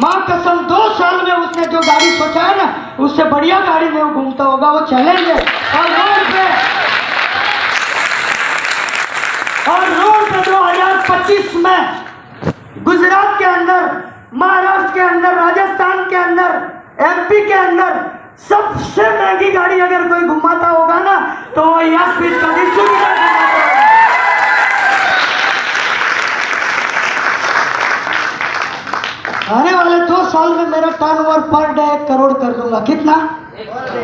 माँ कसम, दो साल में उसने जो गाड़ी सोचा है ना, उससे बढ़िया गाड़ी में वो घूमता होगा, वो चलेंगे। और रोड पे, और रोड पे 2025 में, गुजरात के अंदर, महाराष्ट्र के अंदर, राजस्थान के अंदर एमपी के अंदर सबसे महँगी गाड़ी अगर कोई घुमाता होगा ना तो वो यश का डिस्ट्रीब्यूटर घुमाता होगा। आने वाले दो साल में मेरा टर्नओवर पर डे एक करोड़ कर दूँगा। कितना?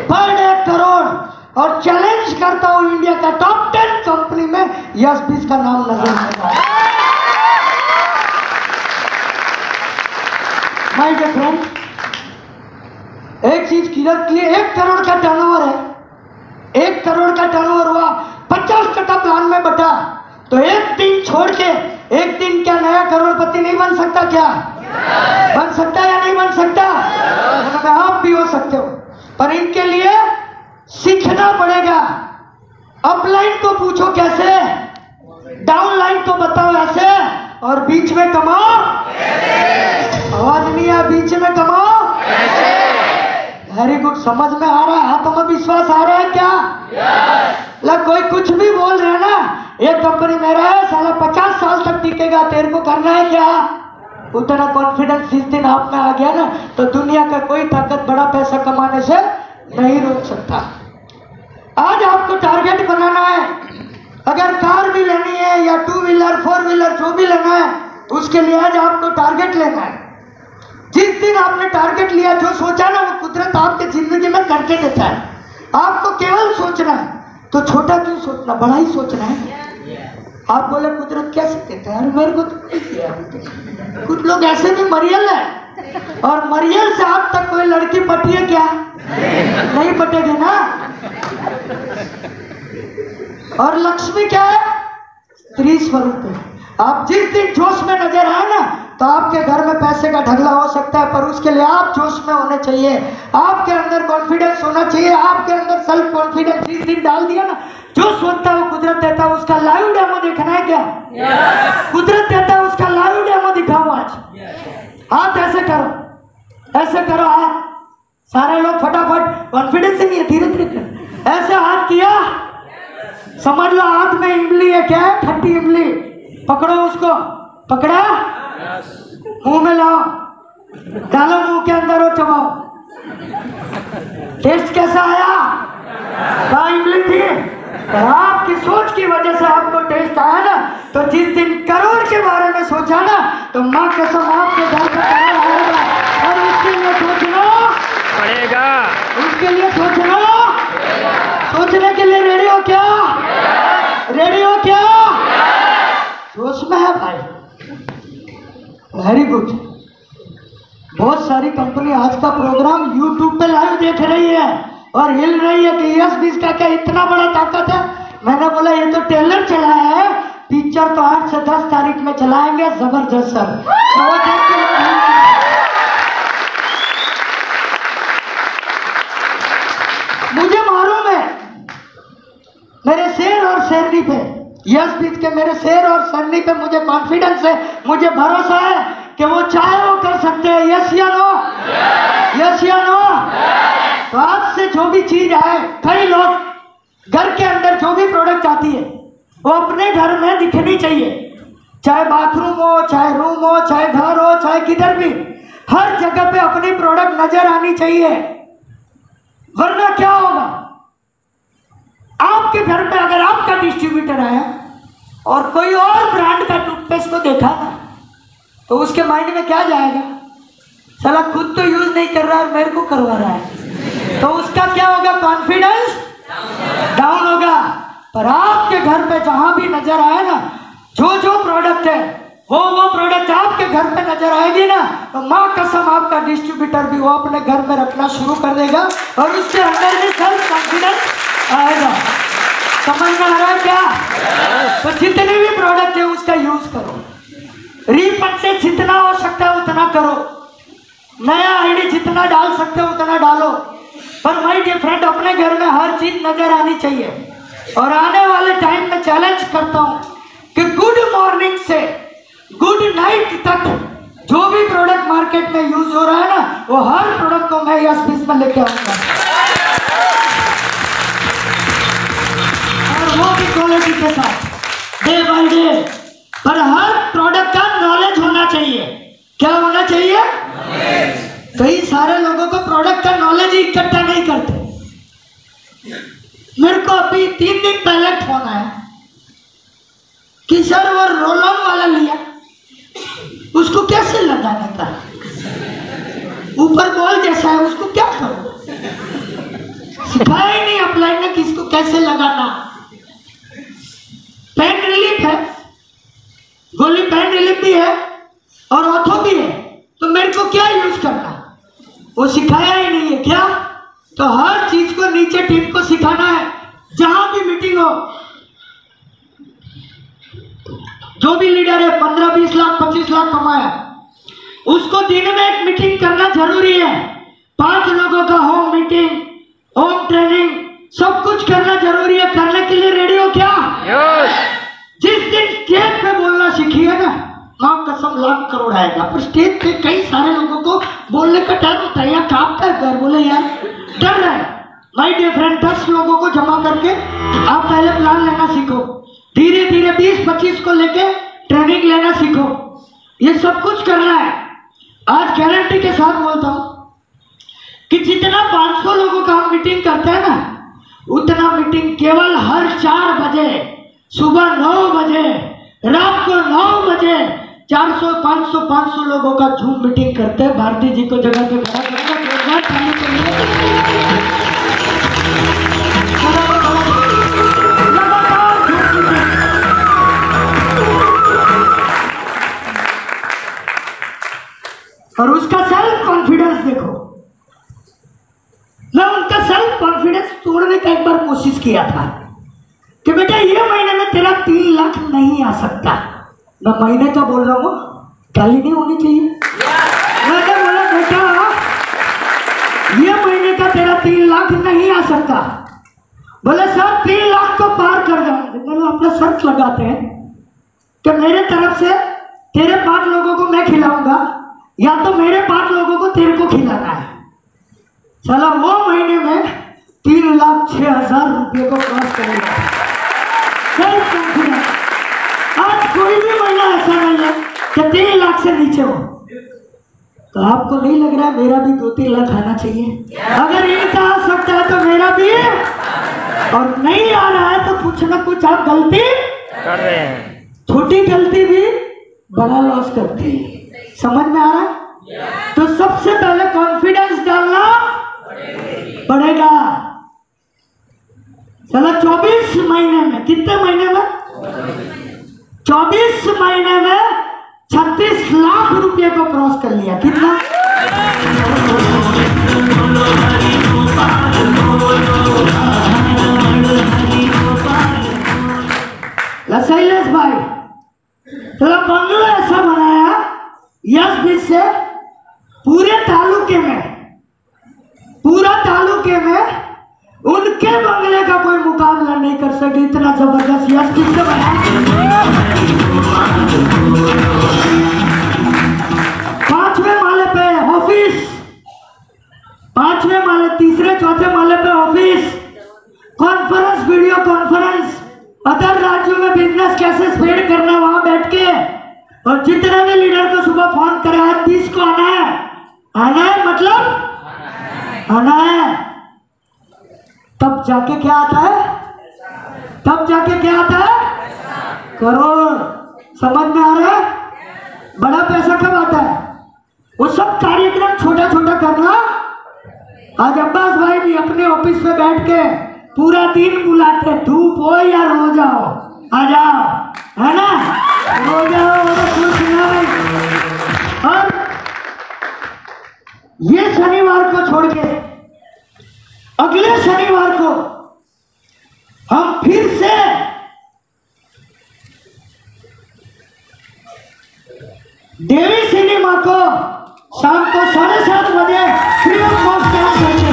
पर डे एक करोड़। और चैलेंज करता हूँ इंडिया का टॉप टेन कंपनी में यस बीस का नाम नज़र माय डियर फ्रेंड एक चीज़ क्लियर क्लियर एक करोड़ का टर्नओवर है। एक करोड़ का टर्नओवर हुआ, पचास कटा प्लान में बटा। तो एक दिन छोड़ के, एक दिन क्या नया करोड़पति नहीं बन सकता क्या? बन सकता या नहीं बन सकता? उन्होंने कहा, आप भी हो सकते हो। पर इनके लिए सीखना पड़ेगा। अपलाइन को पूछो कैसे? डाउन लाइन को बताओ ऐसे। और बीच में कमाओ। आवाज़ नहीं है बीच में कमाओ। वेरी गुड समझ में आ रहा है आत्मविश्वास आ रहा है क्या? लग कोई कुछ भी बोल रहे हैं ना ये कंपनी मेरा है साला पचास साल तक टिकेगा तेरे को करना है क्या? उतना कॉन्फिडेंस जिस दिन आप में आ गया ना तो दुनिया का कोई ताकत बड़ा पैसा कमाने से नहीं रोक सकता। आज आपको टारगेट बनाना है। अगर कार भी लेनी है या टू व्हीलर फोर व्हीलर जो भी लेना है, उसके लिए आज आपको टारगेट लेना है। जिस दिन आपने टारगेट लिया, जो सोचा ना, वो कुदरत आपके ज़िंदगी में करके देता है। आपको केवल सोचना है तो छोटा क्यों सोचना, बड़ा ही सोचना है। आप बोले, कुदरत कैसे देते हैं? मेरे को तो नहीं अभी कुछ लोग ऐसे भी मरियल है। और मरियल से आप तक कोई लड़की पटी है क्या? नहीं पटेगी ना? और लक्ष्मी क्या है? स्त्री स्वरूप है। आप जिस दिन जोश में नज़र आए ना तो आपके घर में पैसे का ढगला हो सकता है, पर उसके लिए आप जोश में होने चाहिए। आपके अंदर कॉन्फिडेंस होना चाहिए। आपके अंदर सेल्फ कॉन्फिडेंस जिस दिन डाल दिया ना जो सोचता है वो कुदरत देता है उसका लाइव डेमो देखना है क्या? कुदरत देता है उसका लाइव डेमो दिखाओ आज। हाथ ऐसे करो ऐसे करो हाथ। सारे लोग फटाफट कॉन्फिडेंस ही नहीं है धीरे धीरे करो। ऐसे हाथ किया। समझ लो हाथ में इमली है क्या? है खट्टी इमली। पकड़ो उसको। पकड़ा? मुँह में लाओ। डालो मुँह के अंदर और चबाओ। टेस्ट कैसा आया? कहा इमली थी? पर आपकी सोच की वजह से आपको टेस्ट आया ना तो जिस दिन करोड़ के बारे में सोचा ना तो माँ कसम आपके घर पे करोड़ आएगा और उसके लिए सोचना। पड़ेगा। उसके लिए सोचना। सोचने के लिए रेडी हो क्या? रेडी हो क्या? जोश में है भाई। वेरी गुड बहुत सारी कंपनी आज का प्रोग्राम YouTube पे लाइव देख रही है। और हिल रही है कि यस, बीस का क्या इतना बड़ा ताकत है। मैंने बोला, ये तो टेलर चलाया है। पिक्चर तो आठ से दस तारीख में चलाएँगे, ज़बरदस्त सर। तो। मुझे मालूम है, मेरे शेर और शेरनी पे, यस बीच के मेरे शेर और शेरनी पे मुझे कॉन्फिडेंस है, मुझे भरोसा है कि वो चाहे वो कर सकते हैं। यस या नो? यस या नो? तो आज से जो भी चीज़ आए कई लोग घर के अंदर जो भी प्रोडक्ट आती है, वो अपने घर में दिखनी चाहिए। चाहे बाथरूम हो, चाहे रूम हो, चाहे घर हो, चाहे किधर भी, हर जगह पे अपनी प्रोडक्ट नज़र आनी चाहिए। वरना क्या होगा? आपके घर पे अगर आपका डिस्ट्रीब्यूटर आया और कोई और ब्रांड का टूथपेस्ट को देखा ना तो उसके माइंड में क्या जाएगा? साला खुद तो यूज़ नहीं कर रहा है मेरे को करवा रहा है। तो उसका क्या होगा? कॉन्फिडेंस डाउन होगा। पर आपके घर पे जहाँ भी नज़र आए ना, जो जो प्रोडक्ट है, वो वो प्रोडक्ट आपके घर पे नज़र आएगी ना तो माँ कसम आपका डिस्ट्रीब्यूटर भी वो अपने घर में रखना शुरू कर देगा और उसके अंदर भी सेल्फ कॉन्फिडेंस आएगा। समझ में आ रहा है क्या? तो जितने भी प्रोडक्ट है, उसका यूज़ करो। रीफंड से जितना हो सकता है, उतना करो। नया आईडी जितना डाल सकते हो, उतना डालो। पर माय डियर फ्रेंड अपने घर में हर चीज़ नज़र आनी चाहिए। और आने वाले टाइम में चैलेंज करता हूँ कि गुड मॉर्निंग से गुड नाइट तक जो भी प्रोडक्ट मार्केट में यूज़ हो रहा है ना, वो हर प्रोडक्ट को मैं यस बीस में लेके आऊँगा। और वो भी क्वालिटी के साथ डे बाई डे पर हर प्रोडक्ट का नॉलेज होना चाहिए। तीन दिन पहले फ़ोन आया। कि सर वो रोल ऑन वाला लिया। उसको कैसे लगाने का? ऊपर बॉल जैसा है, उसको क्या करो? सिखाया नहीं ना कि किसको कैसे लगाना पेन रिलीफ है गोली पेन रिलीफ भी है और ऑथो भी है तो मेरे को क्या यूज़ करना वो सिखाया ही नहीं है क्या तो हर चीज़ को नीचे टीम को सिखाना है जहाँ भी मीटिंग हो जो भी लीडर है पंद्रह बीस लाख पच्चीस लाख कमाया उसको दिन में एक मीटिंग करना ज़रूरी है। पाँच लोगों का होम मीटिंग होम ट्रेनिंग सब कुछ करना ज़रूरी है। करने के लिए रेडी हो क्या? Yes. जिस दिन स्टेज पे बोलना सीखिए ना माँ कसम लाख करोड़ आएगा। पर स्टेज पे कई सारे लोगों को बोलने का डर होता है यार कांपता है डर बोले यार डर रहा है। माई डियर फ्रेंड दस लोगों को जमा करके आप पहले प्लान लेना सीखो। धीरे धीरे बीस पच्चीस को लेके ट्रेनिंग लेना सीखो। ये सब कुछ करना है। आज गारंटी के साथ बोलता हूँ कि जितना 500 लोगों का हम मीटिंग करते हैं ना, उतना मीटिंग केवल हर चार बजे, सुबह नौ बजे, रात को नौ बजे 400 500 500 लोगों का झूम मीटिंग करते हैं। भारती जी को जगह पे खड़ा करके मैं महीने का बोल रहा हूँ? गाली नहीं होनी चाहिए। मैंने बोला, बेटा, ये महीने का तेरा तीन लाख नहीं आ सकता। बोले, सर, तीन लाख को पार कर बोले, अपना शर्त लगाते हैं। कि मेरे तरफ़ से तेरे पाँच लोगों को मैं खिलाऊँगा। या तो मेरे पाँच लोगों को तेरे को खिलाना है। चला वो महीने में तीन लाख छह हज़ार रुपये को क्रॉस करेगा Self confidence. आज कोई भी महिला ऐसा नहीं कि तीन लाख से नीचे हो? तो आपको नहीं लग रहा मेरा भी दो तीन लाख आना चाहिए? अगर इनका आ सकता है तो मेरा भी। और नहीं आ रहा है तो कुछ ना कुछ आप गलती कर रहे हैं। छोटी गलती भी बड़ा लॉस करती है। समझ में आ रहा है? तो सबसे पहले कॉन्फिडेंस डालना पड़ेगा। चलो 24 महीने में कितने महीने में? 24 महीने में 36 लाख रुपए क्रॉस कर लिया कितना शैलेश भाई तेरा बंगला ऐसा बनाया यस बीच से, पूरे तालुके में, पूरा तालुके में उनके बंगले का कोई मुकाबला नहीं कर सके, इतना ज़बरदस्त यस बीच से बनाया पाँचवें माले, तीसरे, चौथे माले पे office. Conference video conference other राज्यों में बिज़नेस कैसे स्प्रेड करना वहाँ बैठ के? और जितने भी लीडर को सुबह फ़ोन करे, आज तीस को आना है। आना है मतलब? आना है। तब जाके क्या आता है? तब जाके क्या आता है? करोड़। समझ में आ रहा है? बड़ा पैसा कब आता है? वो सब कार्यक्रम छोटा छोटा करना आज अब्बास भाई भी अपने ऑफ़िस में बैठ के पूरा दिन बुलाते, धूप हो या रो जाओ आ जाओ है ना? रो जाओ और और ये शनिवार को छोड़ के, अगले शनिवार को हम फिर से देवी सिनेमा को शाम को साढ़े सात बजे फ्री ऑफ़ कॉस्ट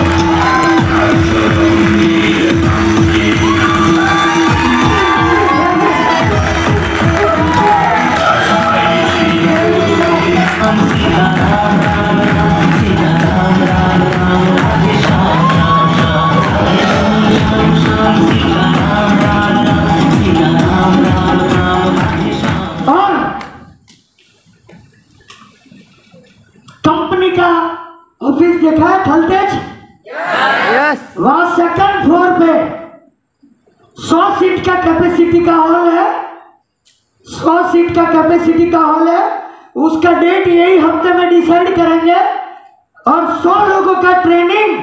डिसाइड करेंगे और सौ लोगों का ट्रेनिंग,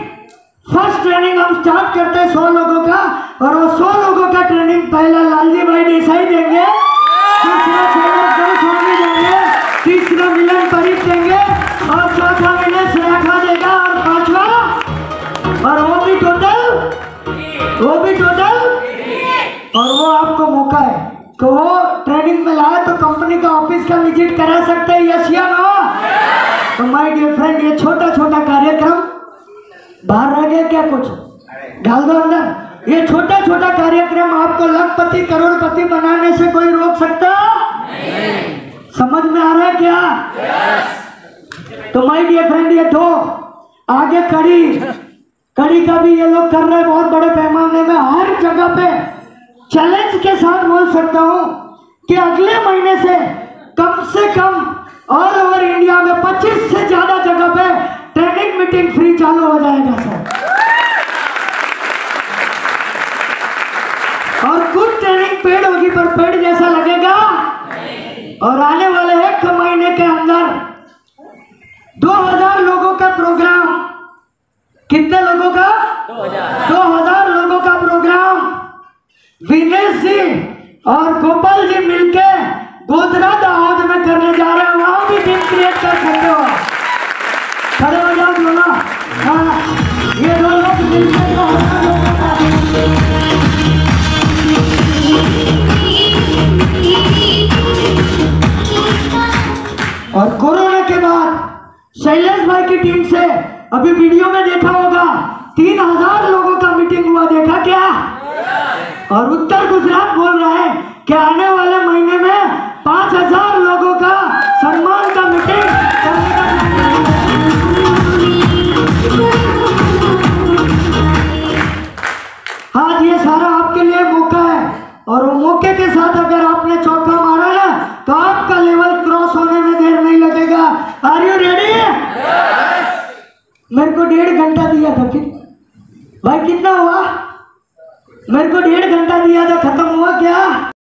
फ़र्स्ट ट्रेनिंग हम स्टार्ट करते हैं सौ लोगों का और वो सौ लोगों का ट्रेनिंग पहला लालजी भाई देसाई देंगे। तीसरा मिलन परीख देंगे और चौथा मिलन सुरेखा देगा और पांचवा और वो भी टोटल वो भी टोटल और वो आपको मौका है। तो ट्रेनिंग में लाए तो कंपनी का ऑफ़िस का विज़िट करा सकते हैं यस या नो? तो माय डियर फ्रेंड ये छोटा छोटा कार्यक्रम बाहर रह गया क्या कुछ? डाल दो अंदर। ये छोटा छोटा कार्यक्रम आपको लखपति करोड़पति बनाने से कोई रोक सकता? समझ में आ रहा है क्या? तो माय डियर फ्रेंड ये दो। आगे कड़ी कड़ी का भी ये लोग कर रहे हैं बहुत बड़े पैमाने में हर जगह पे। चैलेंज के साथ बोल सकता हूँ कि अगले महीने से कम से कम ऑल ओवर इंडिया में 25 से ज़्यादा जगह पे ट्रेनिंग मीटिंग फ्री चालू हो जाएगा सर और कुछ ट्रेनिंग पेड होगी पर पेड जैसा लगेगा? और आने वाले एक महीने के अंदर 2000 लोगों का प्रोग्राम कितने लोगों का? 2000 लोगों का प्रोग्राम विनेश जी और गोपाल जी मिलके गोदरा दाहोद में करने जा रहे हैं। वहाँ भी टीम क्रिएट कर सकते हो। खड़े हो जाओ दोनों। हाँ ये दो लोग जो हज़ार लोगों का और कोरोना के बाद शैलेश भाई की टीम से अभी वीडियो में देखा होगा, तीन हज़ार लोगों का मीटिंग हुआ। देखा क्या? और उत्तर गुजरात बोल रहा है कि आने वाले महीने में पाँच हज़ार लोगों